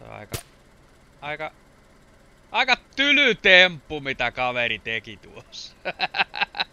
Se on aika... Aika... Aika tyly temppu, mitä kaveri teki tuossa.